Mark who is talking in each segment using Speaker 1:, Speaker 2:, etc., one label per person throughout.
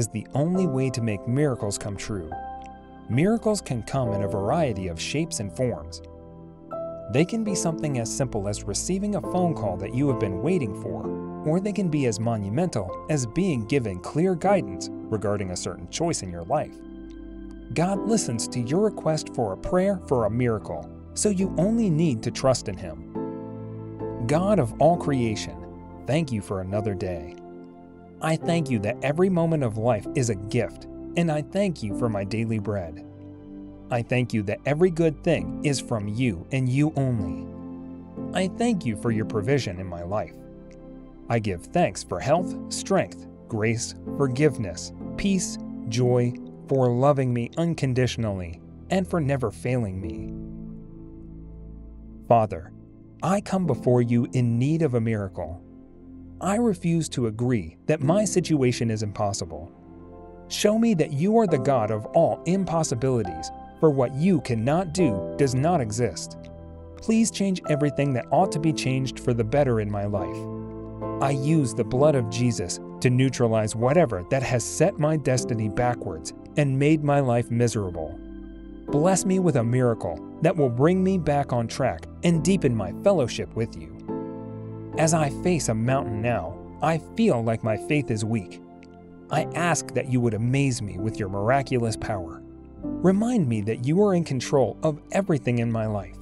Speaker 1: is the only way to make miracles come true. Miracles can come in a variety of shapes and forms. They can be something as simple as receiving a phone call that you have been waiting for, or they can be as monumental as being given clear guidance regarding a certain choice in your life. God listens to your request for a prayer for a miracle, so you only need to trust in Him. God of all creation, thank you for another day. I thank you that every moment of life is a gift, and I thank you for my daily bread. I thank you that every good thing is from you and you only. I thank you for your provision in my life. I give thanks for health, strength, grace, forgiveness, peace, joy, for loving me unconditionally, and for never failing me. Father, I come before you in need of a miracle. I refuse to agree that my situation is impossible. Show me that you are the God of all impossibilities for what you cannot do does not exist. Please change everything that ought to be changed for the better in my life. I use the blood of Jesus to neutralize whatever that has set my destiny backwards and made my life miserable. Bless me with a miracle that will bring me back on track and deepen my fellowship with you. As I face a mountain now, I feel like my faith is weak. I ask that you would amaze me with your miraculous power. Remind me that you are in control of everything in my life.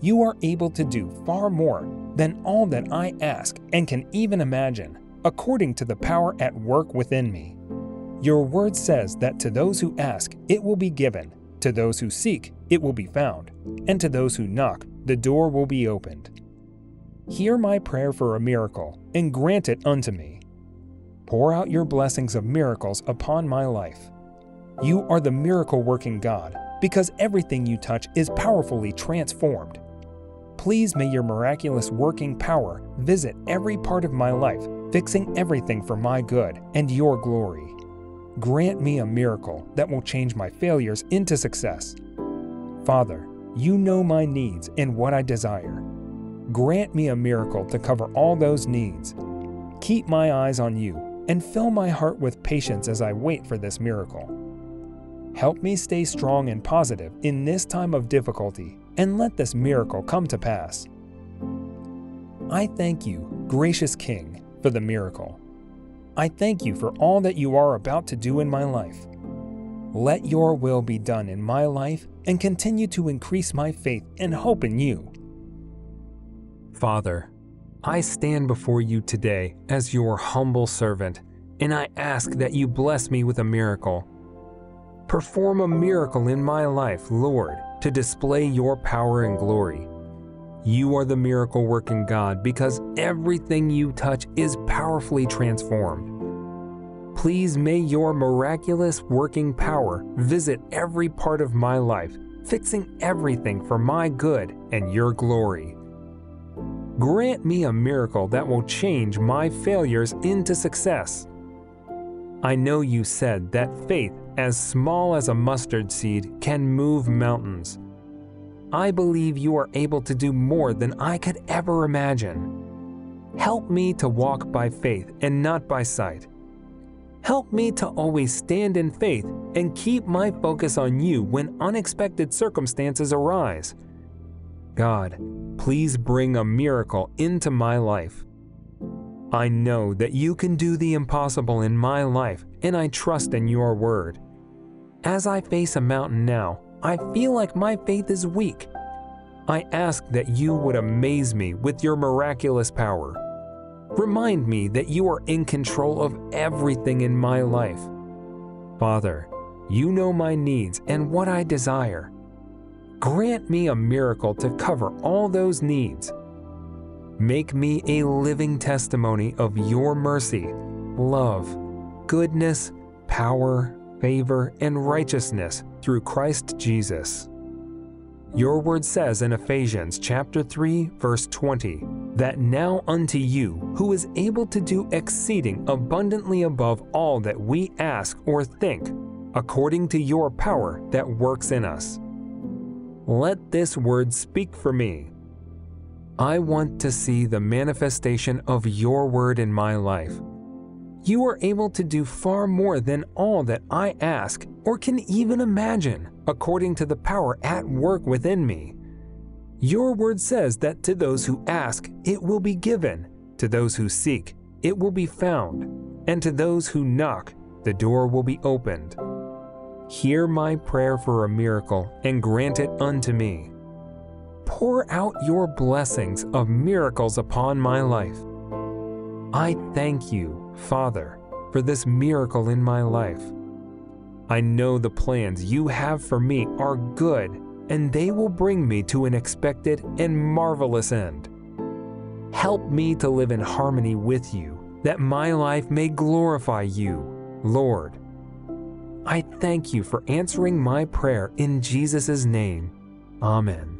Speaker 1: You are able to do far more than all that I ask and can even imagine, according to the power at work within me. Your word says that to those who ask, it will be given, to those who seek, it will be found, and to those who knock, the door will be opened. Hear my prayer for a miracle and grant it unto me. Pour out your blessings of miracles upon my life. You are the miracle working God because everything you touch is powerfully transformed. Please may your miraculous working power visit every part of my life, fixing everything for my good and your glory. Grant me a miracle that will change my failures into success. Father, you know my needs and what I desire. Grant me a miracle to cover all those needs. Keep my eyes on you and fill my heart with patience as I wait for this miracle. Help me stay strong and positive in this time of difficulty, and let this miracle come to pass. I thank you, gracious King, for the miracle. I thank you for all that you are about to do in my life. Let your will be done in my life and continue to increase my faith and hope in you. Father, I stand before you today as your humble servant, and I ask that you bless me with a miracle Perform a miracle in my life, Lord, to display your power and glory. You are the miracle working God because everything you touch is powerfully transformed. Please may your miraculous working power visit every part of my life, fixing everything for my good and your glory. Grant me a miracle that will change my failures into success. I know you said that faith as small as a mustard seed can move mountains. I believe you are able to do more than I could ever imagine. Help me to walk by faith and not by sight. Help me to always stand in faith and keep my focus on you when unexpected circumstances arise. God, please bring a miracle into my life. I know that you can do the impossible in my life, and I trust in your word. As I face a mountain now, I feel like my faith is weak. I ask that you would amaze me with your miraculous power. Remind me that you are in control of everything in my life. Father, you know my needs and what I desire. Grant me a miracle to cover all those needs. Make me a living testimony of your mercy, love, goodness, power, favor, and righteousness through Christ Jesus. Your word says in Ephesians chapter 3 verse 20 that now unto you who is able to do exceeding abundantly above all that we ask or think according to your power that works in us. Let this word speak for me. I want to see the manifestation of your word in my life. You are able to do far more than all that I ask or can even imagine, according to the power at work within me. Your word says that to those who ask, it will be given, to those who seek, it will be found, and to those who knock, the door will be opened. Hear my prayer for a miracle and grant it unto me. Pour out your blessings of miracles upon my life. I thank you, Father, for this miracle in my life. I know the plans you have for me are good, and they will bring me to an expected and marvelous end. Help me to live in harmony with you, that my life may glorify you, Lord. I thank you for answering my prayer in Jesus' name. Amen.